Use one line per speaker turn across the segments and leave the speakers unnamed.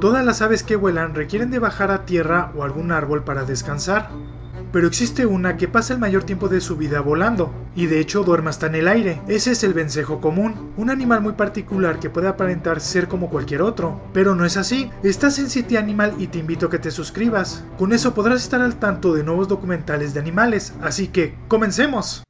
Todas las aves que vuelan requieren de bajar a tierra o algún árbol para descansar, pero existe una que pasa el mayor tiempo de su vida volando, y de hecho duerme hasta en el aire. Ese es el vencejo común, un animal muy particular que puede aparentar ser como cualquier otro, pero no es así. Estás en City Animal y te invito a que te suscribas. Con eso podrás estar al tanto de nuevos documentales de animales, así que comencemos.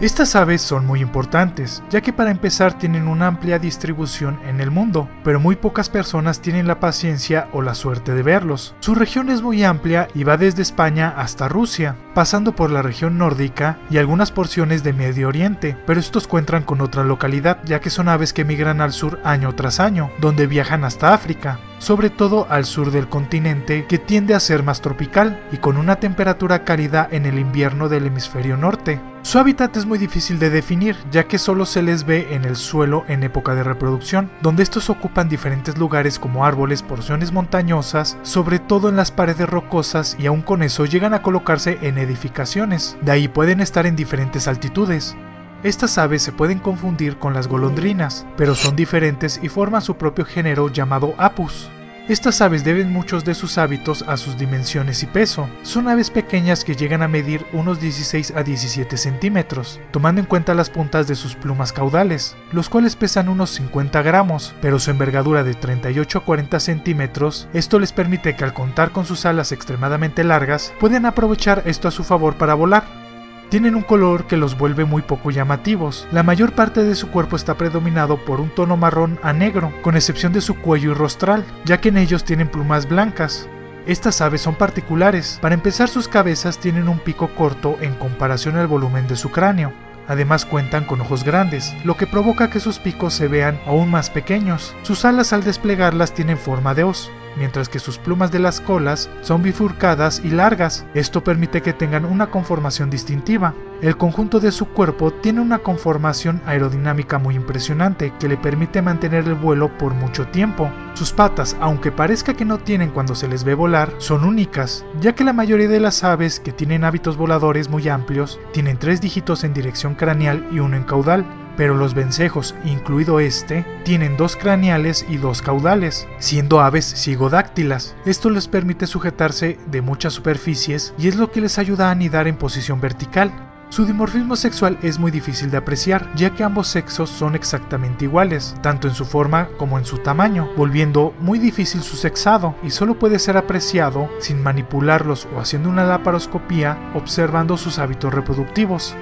Estas aves son muy importantes, ya que para empezar tienen una amplia distribución en el mundo, pero muy pocas personas tienen la paciencia o la suerte de verlos. Su región es muy amplia y va desde España hasta Rusia, pasando por la región nórdica y algunas porciones de Medio Oriente, pero estos cuentan con otra localidad, ya que son aves que migran al sur año tras año, donde viajan hasta África sobre todo al sur del continente que tiende a ser más tropical y con una temperatura cálida en el invierno del hemisferio norte. Su hábitat es muy difícil de definir, ya que solo se les ve en el suelo en época de reproducción, donde estos ocupan diferentes lugares como árboles, porciones montañosas, sobre todo en las paredes rocosas y aún con eso llegan a colocarse en edificaciones, de ahí pueden estar en diferentes altitudes. Estas aves se pueden confundir con las golondrinas, pero son diferentes y forman su propio género llamado Apus. Estas aves deben muchos de sus hábitos a sus dimensiones y peso. Son aves pequeñas que llegan a medir unos 16 a 17 centímetros, tomando en cuenta las puntas de sus plumas caudales, los cuales pesan unos 50 gramos, pero su envergadura de 38 a 40 centímetros, esto les permite que al contar con sus alas extremadamente largas, pueden aprovechar esto a su favor para volar. Tienen un color que los vuelve muy poco llamativos. La mayor parte de su cuerpo está predominado por un tono marrón a negro, con excepción de su cuello y rostral, ya que en ellos tienen plumas blancas. Estas aves son particulares. Para empezar, sus cabezas tienen un pico corto en comparación al volumen de su cráneo. Además cuentan con ojos grandes, lo que provoca que sus picos se vean aún más pequeños. Sus alas al desplegarlas tienen forma de hoz, mientras que sus plumas de las colas son bifurcadas y largas. Esto permite que tengan una conformación distintiva. El conjunto de su cuerpo tiene una conformación aerodinámica muy impresionante que le permite mantener el vuelo por mucho tiempo. Sus patas, aunque parezca que no tienen cuando se les ve volar, son únicas, ya que la mayoría de las aves que tienen hábitos voladores muy amplios tienen tres dígitos en dirección craneal y uno en caudal, pero los vencejos, incluido este, tienen dos craneales y dos caudales, siendo aves cigodáctilas. Esto les permite sujetarse de muchas superficies y es lo que les ayuda a anidar en posición vertical. Su dimorfismo sexual es muy difícil de apreciar, ya que ambos sexos son exactamente iguales, tanto en su forma como en su tamaño, volviendo muy difícil su sexado, y solo puede ser apreciado sin manipularlos o haciendo una laparoscopía observando sus hábitos reproductivos.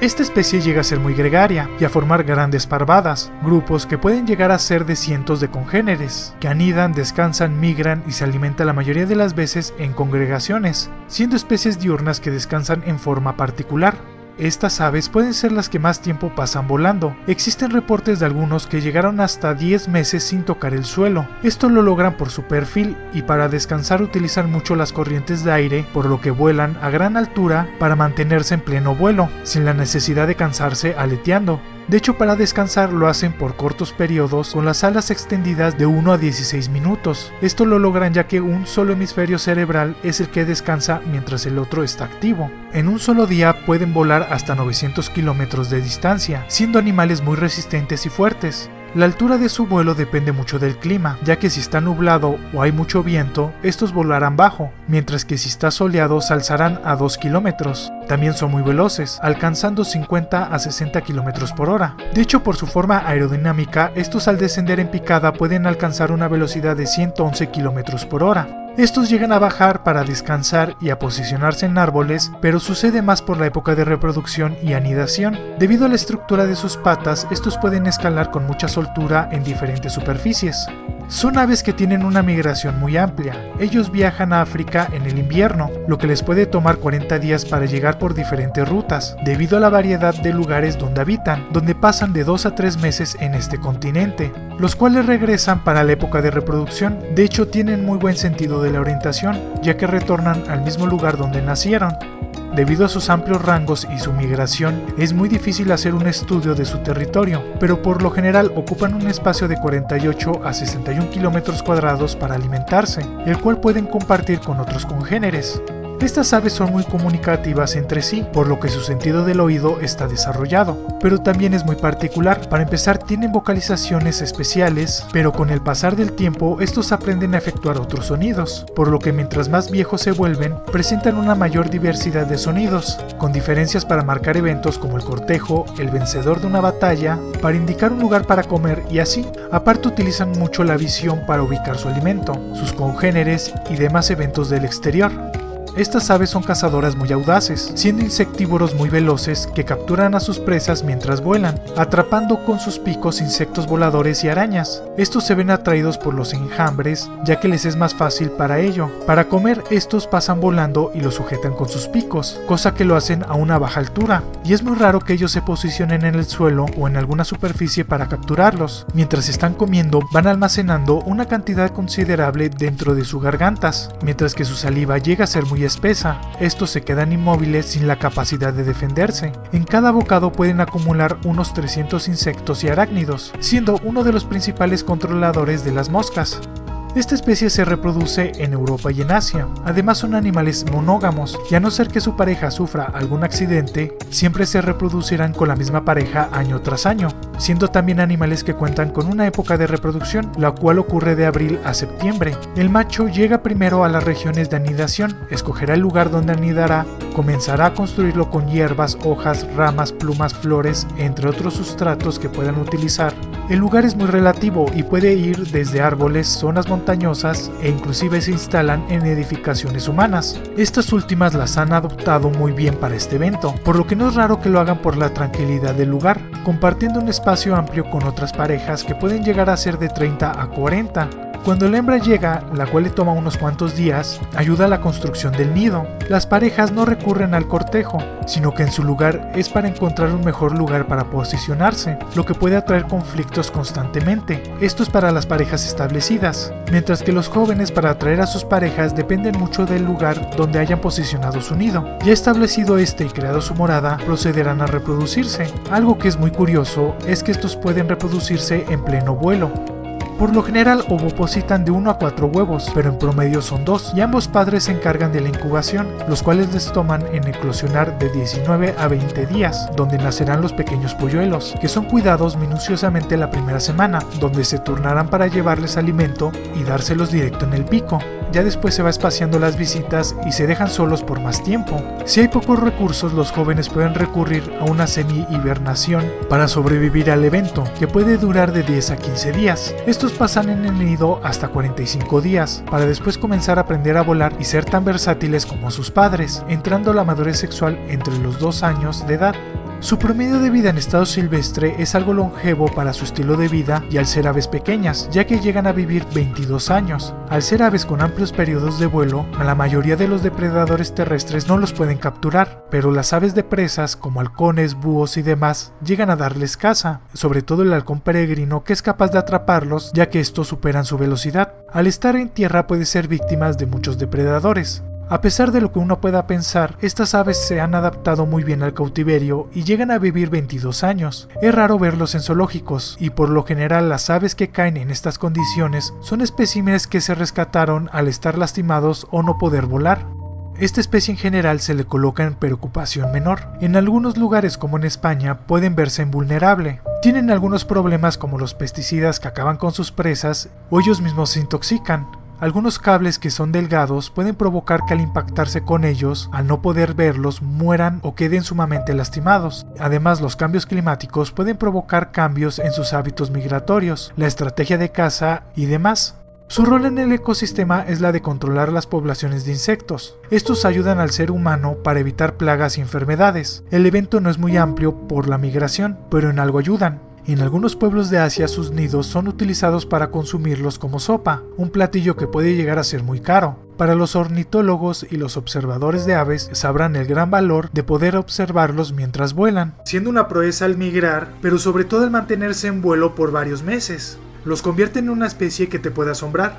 Esta especie llega a ser muy gregaria y a formar grandes parvadas, grupos que pueden llegar a ser de cientos de congéneres, que anidan, descansan, migran y se alimentan la mayoría de las veces en congregaciones, siendo especies diurnas que descansan en forma particular. Estas aves pueden ser las que más tiempo pasan volando. Existen reportes de algunos que llegaron hasta 10 meses sin tocar el suelo. Esto lo logran por su perfil y para descansar utilizan mucho las corrientes de aire, por lo que vuelan a gran altura para mantenerse en pleno vuelo, sin la necesidad de cansarse aleteando. De hecho, para descansar lo hacen por cortos periodos con las alas extendidas de 1 a 16 minutos. Esto lo logran ya que un solo hemisferio cerebral es el que descansa mientras el otro está activo. En un solo día pueden volar hasta 900 kilómetros de distancia, siendo animales muy resistentes y fuertes. La altura de su vuelo depende mucho del clima, ya que si está nublado o hay mucho viento, estos volarán bajo, mientras que si está soleado se alzarán a 2 kilómetros. También son muy veloces, alcanzando 50 a 60 kilómetros por hora. De hecho, por su forma aerodinámica, estos al descender en picada pueden alcanzar una velocidad de 111 kilómetros por hora. Estos llegan a bajar para descansar y a posicionarse en árboles, pero sucede más por la época de reproducción y anidación. Debido a la estructura de sus patas, estos pueden escalar con mucha soltura en diferentes superficies. Son aves que tienen una migración muy amplia. Ellos viajan a África en el invierno, lo que les puede tomar 40 días para llegar por diferentes rutas, debido a la variedad de lugares donde habitan, donde pasan de 2 a 3 meses en este continente, los cuales regresan para la época de reproducción. De hecho, tienen muy buen sentido de la orientación, ya que retornan al mismo lugar donde nacieron. Debido a sus amplios rangos y su migración, es muy difícil hacer un estudio de su territorio, pero por lo general ocupan un espacio de 48 a 61 kilómetros cuadrados para alimentarse, el cual pueden compartir con otros congéneres. Estas aves son muy comunicativas entre sí, por lo que su sentido del oído está desarrollado, pero también es muy particular. Para empezar, tienen vocalizaciones especiales, pero con el pasar del tiempo estos aprenden a efectuar otros sonidos, por lo que mientras más viejos se vuelven, presentan una mayor diversidad de sonidos, con diferencias para marcar eventos como el cortejo, el vencedor de una batalla, para indicar un lugar para comer y así. Aparte utilizan mucho la visión para ubicar su alimento, sus congéneres y demás eventos del exterior. Estas aves son cazadoras muy audaces, siendo insectívoros muy veloces que capturan a sus presas mientras vuelan, atrapando con sus picos insectos voladores y arañas. Estos se ven atraídos por los enjambres, ya que les es más fácil para ello. Para comer, estos pasan volando y los sujetan con sus picos, cosa que lo hacen a una baja altura, y es muy raro que ellos se posicionen en el suelo o en alguna superficie para capturarlos. Mientras están comiendo, van almacenando una cantidad considerable dentro de sus gargantas, mientras que su saliva llega a ser muy espesa. Estos se quedan inmóviles sin la capacidad de defenderse. En cada bocado pueden acumular unos 300 insectos y arácnidos, siendo uno de los principales controladores de las moscas. Esta especie se reproduce en Europa y en Asia. Además son animales monógamos y a no ser que su pareja sufra algún accidente, siempre se reproducirán con la misma pareja año tras año, siendo también animales que cuentan con una época de reproducción, la cual ocurre de abril a septiembre. El macho llega primero a las regiones de anidación, escogerá el lugar donde anidará, comenzará a construirlo con hierbas, hojas, ramas, plumas, flores, entre otros sustratos que puedan utilizar. El lugar es muy relativo y puede ir desde árboles, zonas montañosas e inclusive se instalan en edificaciones humanas. Estas últimas las han adoptado muy bien para este evento, por lo que no es raro que lo hagan por la tranquilidad del lugar, compartiendo un espacio amplio con otras parejas que pueden llegar a ser de 30 a 40. Cuando la hembra llega, la cual le toma unos cuantos días, ayuda a la construcción del nido. Las parejas no recurren al cortejo, sino que en su lugar es para encontrar un mejor lugar para posicionarse, lo que puede atraer conflictos constantemente. Esto es para las parejas establecidas, mientras que los jóvenes para atraer a sus parejas dependen mucho del lugar donde hayan posicionado su nido. Ya establecido este y creado su morada, procederán a reproducirse. Algo que es muy curioso es que estos pueden reproducirse en pleno vuelo. Por lo general ovopositan de 1 a 4 huevos, pero en promedio son 2, y ambos padres se encargan de la incubación, los cuales les toman en eclosionar de 19 a 20 días, donde nacerán los pequeños polluelos, que son cuidados minuciosamente la primera semana, donde se turnarán para llevarles alimento y dárselos directo en el pico ya después se va espaciando las visitas y se dejan solos por más tiempo. Si hay pocos recursos, los jóvenes pueden recurrir a una semi-hibernación para sobrevivir al evento, que puede durar de 10 a 15 días. Pasan en el nido hasta 45 días, para después comenzar a aprender a volar y ser tan versátiles como sus padres, entrando la madurez sexual entre los 2 años de edad. Su promedio de vida en estado silvestre es algo longevo para su estilo de vida y al ser aves pequeñas, ya que llegan a vivir 22 años. Al ser aves con amplios periodos de vuelo, la mayoría de los depredadores terrestres no los pueden capturar, pero las aves de presas como halcones, búhos y demás llegan a darles caza, sobre todo el halcón peregrino que es capaz de atraparlos ya que estos superan su velocidad. Al estar en tierra puede ser víctimas de muchos depredadores, a pesar de lo que uno pueda pensar, estas aves se han adaptado muy bien al cautiverio y llegan a vivir 22 años. Es raro verlos en zoológicos y por lo general las aves que caen en estas condiciones son especímenes que se rescataron al estar lastimados o no poder volar. Esta especie en general se le coloca en preocupación menor. En algunos lugares como en España pueden verse invulnerable. Tienen algunos problemas como los pesticidas que acaban con sus presas o ellos mismos se intoxican. Algunos cables que son delgados pueden provocar que al impactarse con ellos, al no poder verlos, mueran o queden sumamente lastimados. Además, los cambios climáticos pueden provocar cambios en sus hábitos migratorios, la estrategia de caza y demás. Su rol en el ecosistema es la de controlar las poblaciones de insectos. Estos ayudan al ser humano para evitar plagas y enfermedades. El evento no es muy amplio por la migración, pero en algo ayudan. En algunos pueblos de Asia sus nidos son utilizados para consumirlos como sopa, un platillo que puede llegar a ser muy caro. Para los ornitólogos y los observadores de aves sabrán el gran valor de poder observarlos mientras vuelan, siendo una proeza al migrar, pero sobre todo al mantenerse en vuelo por varios meses. Los convierte en una especie que te puede asombrar.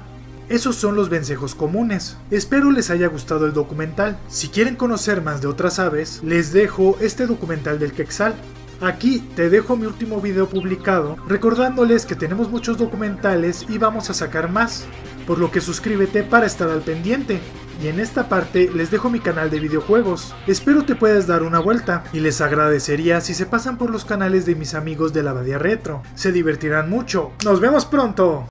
Esos son los vencejos comunes. Espero les haya gustado el documental. Si quieren conocer más de otras aves, les dejo este documental del Quexal. Aquí te dejo mi último video publicado, recordándoles que tenemos muchos documentales y vamos a sacar más, por lo que suscríbete para estar al pendiente. y en esta parte les dejo mi canal de videojuegos. Espero te puedas dar una vuelta y les agradecería si se pasan por los canales de mis amigos de la Badia Retro. Se divertirán mucho. ¡Nos vemos pronto!